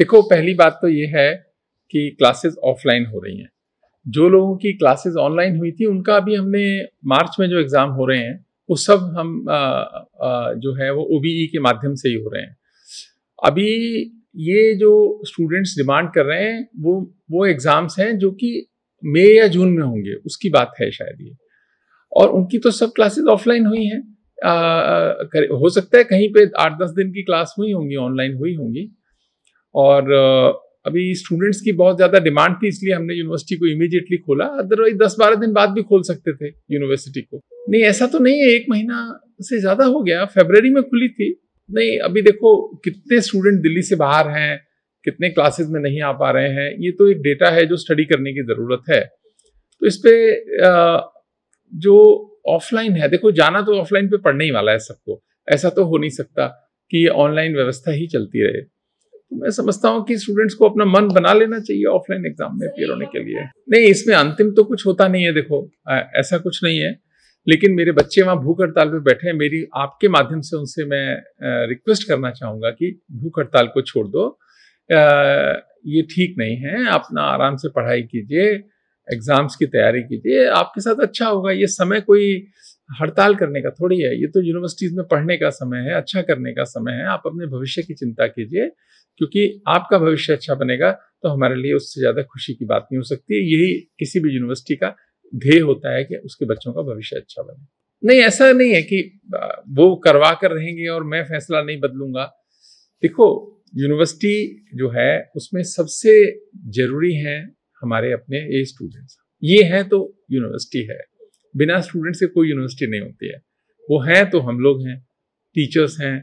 देखो पहली बात तो ये है कि क्लासेस ऑफलाइन हो रही हैं। जो लोगों की क्लासेस ऑनलाइन हुई थी उनका अभी हमने मार्च में जो एग्ज़ाम हो रहे हैं वो सब हम आ, आ, जो है वो ओबीई के माध्यम से ही हो रहे हैं। अभी ये जो स्टूडेंट्स डिमांड कर रहे हैं वो वो एग्ज़ाम्स हैं जो कि मई या जून में होंगे उसकी बात है शायद ये। और उनकी तो सब क्लासेस ऑफलाइन हुई हैं। हो सकता है कहीं पे आठ दस दिन की क्लास हुई होंगी ऑनलाइन हुई होंगी और अभी स्टूडेंट्स की बहुत ज़्यादा डिमांड थी, इसलिए हमने यूनिवर्सिटी को इमीडिएटली खोला। अदरवाइज़ दस बारह दिन बाद भी खोल सकते थे यूनिवर्सिटी को। नहीं, ऐसा तो नहीं है, एक महीना से ज़्यादा हो गया। फेबररी में खुली थी। नहीं, अभी देखो, कितने स्टूडेंट दिल्ली से बाहर हैं, कितने क्लासेस में नहीं आ पा रहे हैं, ये तो एक डेटा है जो स्टडी करने की ज़रूरत है। तो इस पर जो ऑफलाइन है, देखो, जाना तो ऑफलाइन पे पढ़ने ही वाला है सबको। ऐसा तो हो नहीं सकता कि ऑनलाइन व्यवस्था ही चलती रहे। तो मैं समझता हूँ कि स्टूडेंट्स को अपना मन बना लेना चाहिए ऑफलाइन एग्ज़ाम में अपियर होने के लिए। नहीं, इसमें अंतिम तो कुछ होता नहीं है, देखो ऐसा कुछ नहीं है। लेकिन मेरे बच्चे वहाँ भूख हड़ताल पे बैठे हैं। मेरी, आपके माध्यम से उनसे मैं रिक्वेस्ट करना चाहूँगा कि भूख हड़ताल को छोड़ दो। ये ठीक नहीं है। अपना आराम से पढ़ाई कीजिए एग्ज़ाम्स की तैयारी कीजिए, आपके साथ अच्छा होगा। ये समय कोई हड़ताल करने का थोड़ी है। ये तो यूनिवर्सिटीज में पढ़ने का समय है अच्छा करने का समय है। आप अपने भविष्य की चिंता कीजिए। क्योंकि आपका भविष्य अच्छा बनेगा तो हमारे लिए उससे ज़्यादा खुशी की बात नहीं हो सकती। है यही किसी भी यूनिवर्सिटी का ध्येय होता है कि उसके बच्चों का भविष्य अच्छा बने। नहीं, ऐसा नहीं है कि वो करवा कर रहेंगे और मैं फैसला नहीं बदलूँगा। देखो, यूनिवर्सिटी जो है, उसमें सबसे ज़रूरी है हमारे अपने ये स्टूडेंट्स ये हैं तो यूनिवर्सिटी है। बिना स्टूडेंट से कोई यूनिवर्सिटी नहीं होती है। वो हैं तो हम लोग हैं टीचर्स हैं।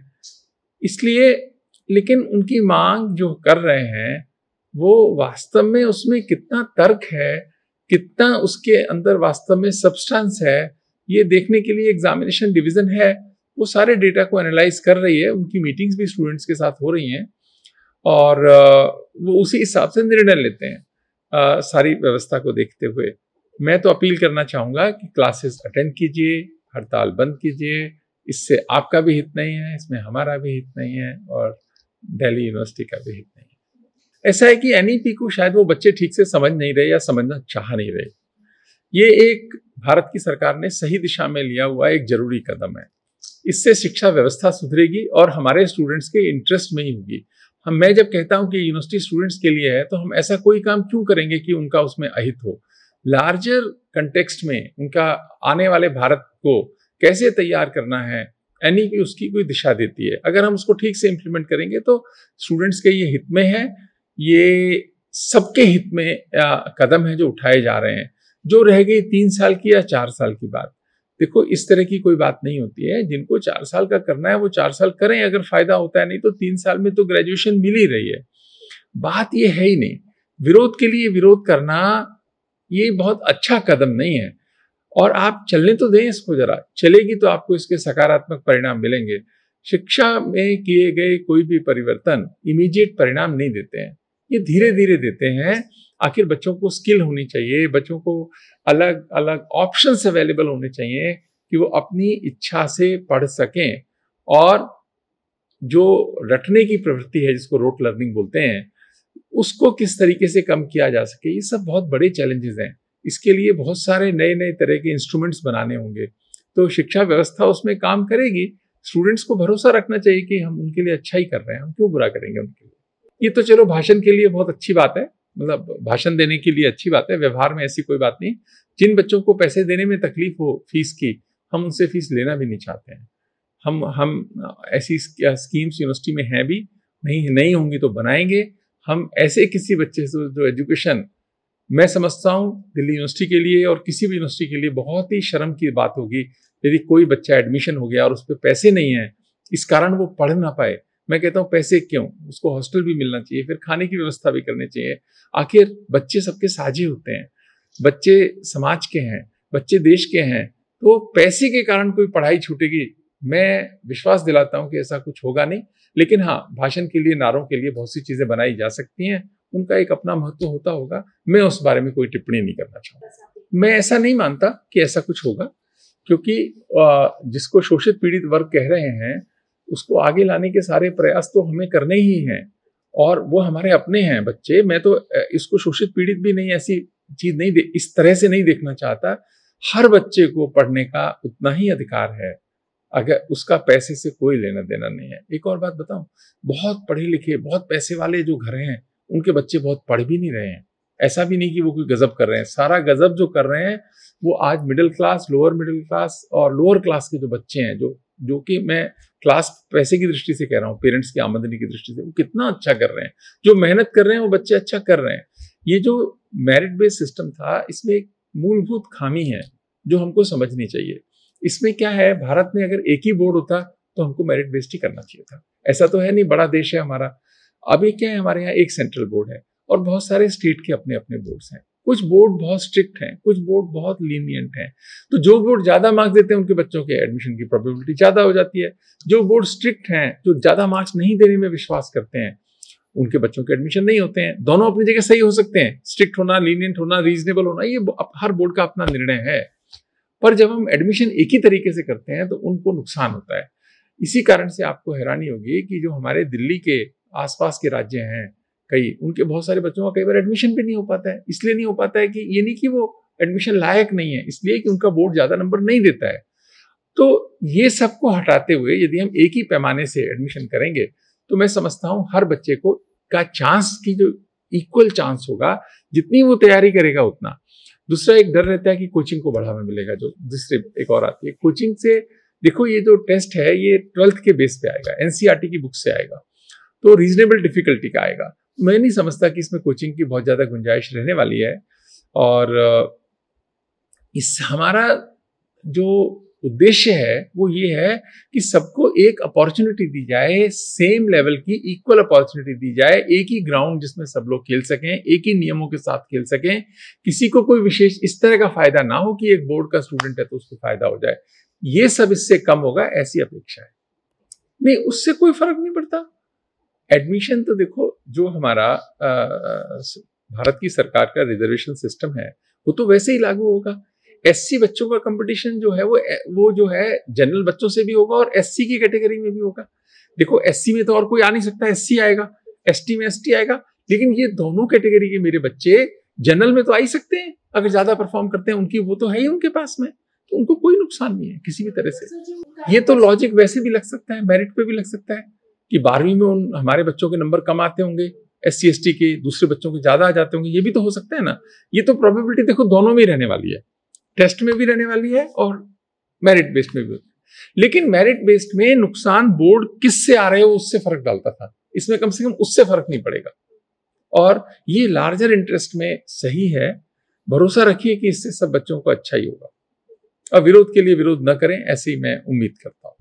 इसलिए लेकिन उनकी मांग जो कर रहे हैं वो वास्तव में उसमें कितना तर्क है कितना उसके अंदर वास्तव में सब्सटेंस है ये देखने के लिए एग्जामिनेशन डिवीज़न है वो सारे डेटा को एनालाइज कर रही है उनकी मीटिंग्स भी स्टूडेंट्स के साथ हो रही हैं और वो उसी हिसाब से निर्णय लेते हैं आ, सारी व्यवस्था को देखते हुए। मैं तो अपील करना चाहूँगा कि क्लासेस अटेंड कीजिए हड़ताल बंद कीजिए इससे आपका भी हित नहीं है इसमें हमारा भी हित नहीं है और दिल्ली यूनिवर्सिटी का भी हित नहीं ऐसा है कि एनईपी को शायद वो बच्चे ठीक से समझ नहीं रहे या समझना चाह नहीं रहे। ये एक भारत की सरकार ने सही दिशा में लिया हुआ एक ज़रूरी कदम है। इससे शिक्षा व्यवस्था सुधरेगी और हमारे स्टूडेंट्स के इंटरेस्ट में ही होगी। हम, मैं जब कहता हूँ कि यूनिवर्सिटी स्टूडेंट्स के लिए है तो हम ऐसा कोई काम क्यों करेंगे कि उनका उसमें अहित हो? लार्जर कंटेक्स्ट में उनका आने वाले भारत को कैसे तैयार करना है? यानी कि उसकी कोई दिशा देती है। अगर हम उसको ठीक से इम्प्लीमेंट करेंगे तो स्टूडेंट्स के ये हित में है, ये सबके हित में कदम है जो उठाए जा रहे हैं। जो रह गई तीन साल की या चार साल की बात। देखो, इस तरह की कोई बात नहीं होती है। जिनको चार साल का करना है, वो चार साल करें। अगर फ़ायदा होता है नहीं तो तीन साल में तो ग्रेजुएशन मिल ही रही है। बात ये है ही नहीं। विरोध के लिए विरोध करना ये बहुत अच्छा कदम नहीं है। और आप चलने तो दें इसको जरा। चलेगी तो आपको इसके सकारात्मक परिणाम मिलेंगे। शिक्षा में किए गए कोई भी परिवर्तन इमीडिएट परिणाम नहीं देते हैं। ये धीरे धीरे देते हैं। आखिर बच्चों को स्किल होनी चाहिए। बच्चों को अलग अलग ऑप्शन अवेलेबल होने चाहिए कि वो अपनी इच्छा से पढ़ सकें। और जो रटने की प्रवृत्ति है, जिसको रोट लर्निंग बोलते हैं, उसको किस तरीके से कम किया जा सके, ये सब बहुत बड़े चैलेंजेस हैं। इसके लिए बहुत सारे नए नए तरह के इंस्ट्रूमेंट्स बनाने होंगे। तो शिक्षा व्यवस्था उसमें काम करेगी। स्टूडेंट्स को भरोसा रखना चाहिए कि हम उनके लिए अच्छा ही कर रहे हैं, हम क्यों बुरा करेंगे उनके लिए? ये तो चलो भाषण के लिए बहुत अच्छी बात है मतलब भाषण देने के लिए अच्छी बात है, व्यवहार में ऐसी कोई बात नहीं। जिन बच्चों को पैसे देने में तकलीफ़ हो फ़ीस की, हम उनसे फ़ीस लेना भी नहीं चाहते हैं। हम हम ऐसी स्कीम्स यूनिवर्सिटी में हैं भी, नहीं नहीं होंगी तो बनाएँगे। हम ऐसे किसी बच्चे से, जो एजुकेशन मैं समझता हूँ दिल्ली यूनिवर्सिटी के लिए और किसी भी यूनिवर्सिटी के लिए बहुत ही शर्म की बात होगी, यदि कोई बच्चा एडमिशन हो गया और उस पर पैसे नहीं है, इस कारण वो पढ़ ना पाए। मैं कहता हूँ, पैसे क्यों? उसको हॉस्टल भी मिलना चाहिए, फिर खाने की व्यवस्था भी करनी चाहिए। आखिर बच्चे सबके साझे होते हैं, बच्चे समाज के हैं, बच्चे देश के हैं तो पैसे के कारण कोई पढ़ाई छूटेगी। मैं विश्वास दिलाता हूँ कि ऐसा कुछ होगा नहीं, लेकिन हाँ भाषण के लिए, नारों के लिए बहुत सी चीज़ें बनाई जा सकती हैं। उनका एक अपना महत्व होता होगा। मैं उस बारे में कोई टिप्पणी नहीं करना चाहूँगा। मैं ऐसा नहीं मानता कि ऐसा कुछ होगा, क्योंकि जिसको शोषित पीड़ित वर्ग कह रहे हैं, उसको आगे लाने के सारे प्रयास तो हमें करने ही हैं, और वो हमारे अपने हैं बच्चे। मैं तो इसको शोषित पीड़ित भी नहीं, ऐसी चीज़ नहीं दे, इस तरह से नहीं देखना चाहता। हर बच्चे को पढ़ने का उतना ही अधिकार है। अगर उसका पैसे से कोई लेना देना नहीं है। एक और बात बताऊँ, बहुत पढ़े लिखे बहुत पैसे वाले जो घर हैं उनके बच्चे बहुत पढ़ भी नहीं रहे हैं। ऐसा भी नहीं कि वो कोई गजब कर रहे हैं। सारा गजब जो कर रहे हैं, वो आज middle class lower middle class और लोअर क्लास के जो बच्चे हैं, जो जो कि मैं क्लास पैसे की दृष्टि से कह रहा हूँ पेरेंट्स की आमदनी की दृष्टि से, वो कितना अच्छा कर रहे हैं। जो मेहनत कर रहे हैं, वो बच्चे अच्छा कर रहे हैं। ये जो मेरिट बेस्ड सिस्टम था, इसमें एक मूलभूत खामी है, जो हमको समझनी चाहिए। इसमें क्या है, भारत में अगर एक ही बोर्ड होता तो हमको मेरिट बेस्ड ही करना चाहिए था। ऐसा तो है नहीं, बड़ा देश है हमारा। अभी क्या है, हमारे यहाँ एक सेंट्रल बोर्ड है और बहुत सारे स्टेट के अपने अपने बोर्ड्स हैं। कुछ बोर्ड बहुत स्ट्रिक्ट हैं, कुछ बोर्ड बहुत लीनियंट हैं। तो जो बोर्ड ज़्यादा मार्क्स देते हैं, उनके बच्चों के एडमिशन की प्रोबेबिलिटी ज़्यादा हो जाती है। जो बोर्ड स्ट्रिक्ट हैं, जो ज़्यादा मार्क्स नहीं देने में विश्वास करते हैं, उनके बच्चों के एडमिशन नहीं होते हैं। दोनों अपनी जगह सही हो सकते हैं। स्ट्रिक्ट होना लीनियंट होना रीजनेबल होना, ये हर बोर्ड का अपना निर्णय है। पर जब हम एडमिशन एक ही तरीके से करते हैं तो उनको नुकसान होता है। इसी कारण से आपको हैरानी होगी कि जो हमारे दिल्ली के आसपास के राज्य हैं, कई, उनके बहुत सारे बच्चों का कई बार एडमिशन भी नहीं हो पाता है। इसलिए नहीं हो पाता है कि ये नहीं कि वो एडमिशन लायक नहीं है, इसलिए कि उनका बोर्ड ज़्यादा नंबर नहीं देता है। तो ये सबको हटाते हुए यदि हम एक ही पैमाने से एडमिशन करेंगे तो मैं समझता हूँ हर बच्चे को का चांस की जो इक्वल चांस होगा, जितनी वो तैयारी करेगा उतना। दूसरा एक डर रहता है कि कोचिंग को बढ़ावा मिलेगा, जो दूसरे एक और आती है। कोचिंग से देखो ये जो टेस्ट है, ये ट्वेल्थ के बेस पे आएगा एनसीआरटी की बुक से आएगा। तो रीजनेबल डिफिकल्टी का आएगा। मैं नहीं समझता कि इसमें कोचिंग की बहुत ज़्यादा गुंजाइश रहने वाली है और इस हमारा जो उद्देश्य है, वो ये है कि सबको एक अपॉर्चुनिटी दी जाए सेम लेवल की इक्वल अपॉर्चुनिटी दी जाए, एक ही ग्राउंड जिसमें सब लोग खेल सकें, एक ही नियमों के साथ खेल सकें। किसी को कोई विशेष इस तरह का फ़ायदा ना हो कि एक बोर्ड का स्टूडेंट है तो उसको फ़ायदा हो जाए। ये सब इससे कम होगा, ऐसी अपेक्षा है। नहीं, उससे कोई फ़र्क नहीं पड़ता। एडमिशन तो देखो जो हमारा भारत की सरकार का रिजर्वेशन सिस्टम है वो तो वैसे ही लागू होगा। एससी बच्चों का कंपटीशन जो है वो वो जो है जनरल बच्चों से भी होगा और एससी की कैटेगरी में भी होगा। देखो एससी में तो और कोई आ नहीं सकता एससी आएगा एसटी में एसटी आएगा लेकिन ये दोनों कैटेगरी के मेरे बच्चे जनरल में तो आ ही सकते हैं। अगर ज़्यादा परफॉर्म करते हैं उनकी वो तो है ही उनके पास में तो उनको कोई नुकसान नहीं है किसी भी तरह से। ये तो लॉजिक वैसे भी लग सकता है मेरिट पे भी लग सकता है। कि बारहवीं में उन हमारे बच्चों के नंबर कम आते होंगे एस सी के दूसरे बच्चों के ज़्यादा आ जाते होंगे, ये भी तो हो सकता है ना? ये तो प्रोबेबिलिटी देखो दोनों में ही रहने वाली है। टेस्ट में भी रहने वाली है और मेरिट बेस्ड में भी। लेकिन मेरिट बेस्ड में नुकसान बोर्ड किससे आ रहे हो, उससे फ़र्क डालता था। इसमें कम से कम उससे फ़र्क नहीं पड़ेगा। और ये लार्जर इंटरेस्ट में सही है। भरोसा रखिए कि इससे सब बच्चों को अच्छा ही होगा। और विरोध के लिए विरोध न करें, ऐसी मैं उम्मीद करता हूँ।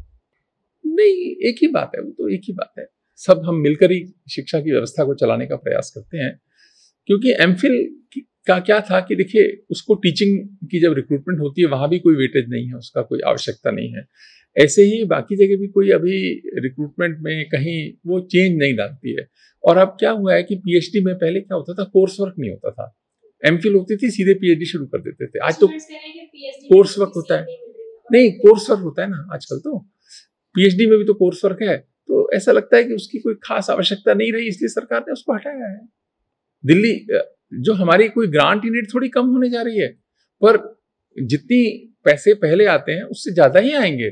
नहीं एक ही बात है वो तो एक ही बात है। सब हम मिलकर ही शिक्षा की व्यवस्था को चलाने का प्रयास करते हैं क्योंकि एमफिल का क्या था कि देखिए उसको टीचिंग की जब रिक्रूटमेंट होती है वहाँ भी कोई वेटेज नहीं है उसका कोई आवश्यकता नहीं है। ऐसे ही बाकी जगह भी कोई अभी रिक्रूटमेंट में कहीं वो चेंज नहीं डालती है। और अब क्या हुआ है कि पीएचडी में पहले क्या होता था कोर्स वर्क नहीं होता था। एम होती थी सीधे पीएचडी शुरू कर देते थे। आज तो कोर्स वर्क होता है। नहीं कोर्स वर्क होता है ना आजकल तो। पीएचडी में भी तो कोर्स वर्क है तो ऐसा लगता है कि उसकी कोई खास आवश्यकता नहीं रही, इसलिए सरकार ने उसको हटाया है। दिल्ली जो हमारी कोई ग्रांट यूनिट थोड़ी कम होने जा रही है, पर जितनी पैसे पहले आते हैं, उससे ज़्यादा ही आएँगे।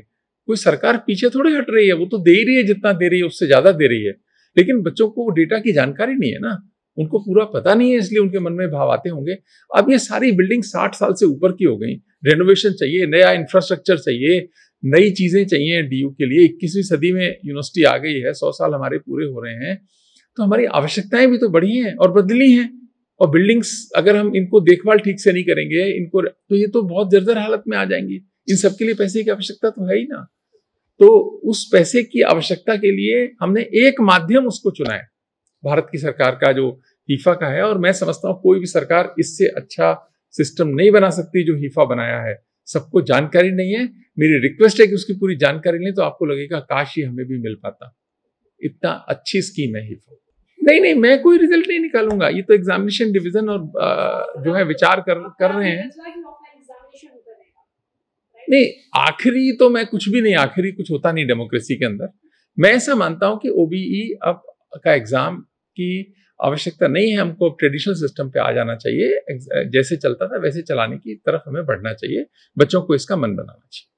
कोई सरकार पीछे थोड़ी हट रही है, वो तो दे ही रही है जितना दे रही है, उससे ज़्यादा दे रही है। लेकिन बच्चों को डेटा की जानकारी नहीं है ना, उनको पूरा पता नहीं है, इसलिए उनके मन में भाव आते होंगे। अब ये सारी बिल्डिंग साठ साल से ऊपर की हो गई रेनोवेशन चाहिए, नया इंफ्रास्ट्रक्चर चाहिए नई चीज़ें चाहिए डीयू के लिए। इक्कीसवीं सदी में यूनिवर्सिटी आ गई है, सौ साल हमारे पूरे हो रहे हैं। तो हमारी आवश्यकताएँ भी तो बढ़ी हैं और बदली हैं। और बिल्डिंग्स अगर हम इनको देखभाल ठीक से नहीं करेंगे, इनको तो ये तो बहुत जर्जर हालत में आ जाएँगी। इन सबके लिए पैसे की आवश्यकता तो है ही ना। तो उस पैसे की आवश्यकता के लिए हमने एक माध्यम उसको चुना है। भारत की सरकार का जो हीफा का है, और मैं समझता हूँ कोई भी सरकार इससे अच्छा सिस्टम नहीं बना सकती जो हीफा बनाया है। सबको जानकारी नहीं है। मेरी रिक्वेस्ट है कि उसकी पूरी जानकारी लें तो आपको लगेगा काश ही हमें भी मिल पाता। इतना अच्छी स्कीम है हीफा नहीं नहीं मैं कोई रिज़ल्ट नहीं निकालूँगा। ये तो एग्जामिनेशन डिवीज़न और जो है विचार कर कर रहे हैं। नहीं आखिरी तो मैं कुछ भी नहीं आखिरी कुछ होता नहीं डेमोक्रेसी के अंदर। मैं ऐसा मानता हूँ कि ओबीई अब का एग्ज़ाम की आवश्यकता नहीं है हमको ट्रेडिशनल सिस्टम पे आ जाना चाहिए, जैसे चलता था वैसे चलाने की तरफ़ हमें बढ़ना चाहिए, बच्चों को इसका मन बनाना चाहिए।